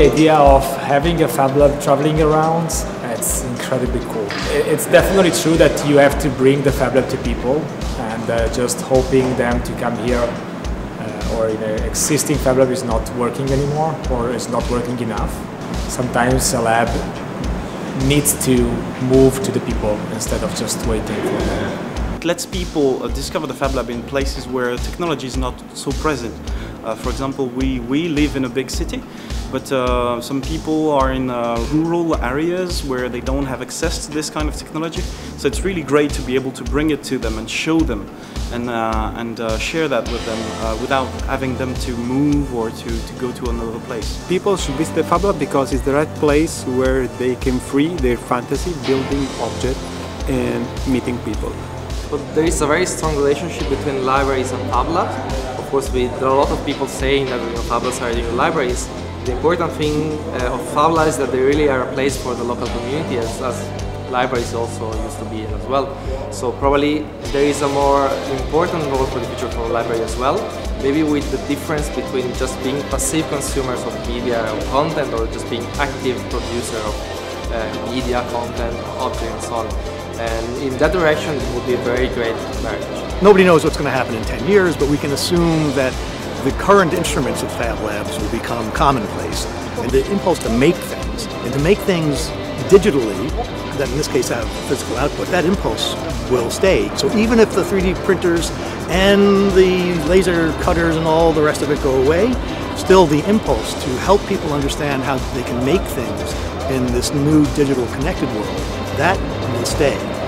the idea of having a Fab Lab traveling around, it's incredibly cool. It's definitely true that you have to bring the Fab Lab to people and uh, just hoping them to come here uh, or in an existing Fab Lab is not working anymore or is not working enough. Sometimes a lab needs to move to the people instead of just waiting for them. It lets people uh, discover the Fab Lab in places where technology is not so present. Uh, for example, we, we live in a big city, but uh, some people are in uh, rural areas where they don't have access to this kind of technology. So it's really great to be able to bring it to them and show them and, uh, and uh, share that with them without having them to move or to, to go to another place. People should visit the Fab Lab because it's the right place where they can free their fantasy building object and meeting people. But there is a very strong relationship between libraries and Fab Labs. Of course, we, there are a lot of people saying that you know, Fab Labs are new libraries. The important thing uh, of Fab Labs is that they really are a place for the local community, as, as libraries also used to be as well. So probably there is a more important role for the future for the library as well. Maybe with the difference between just being passive consumers of media or content or just being active producer of Uh, media, content, objects and so on. And in that direction, it will be a very great marriage. Nobody knows what's going to happen in 10 years, but we can assume that the current instruments of Fab Labs will become commonplace. And the impulse to make things, and to make things digitally, that in this case have physical output, that impulse will stay. So even if the 3D printers and the laser cutters and all the rest of it go away, still the impulse to help people understand how they can make things in this new digital connected world, that will stay.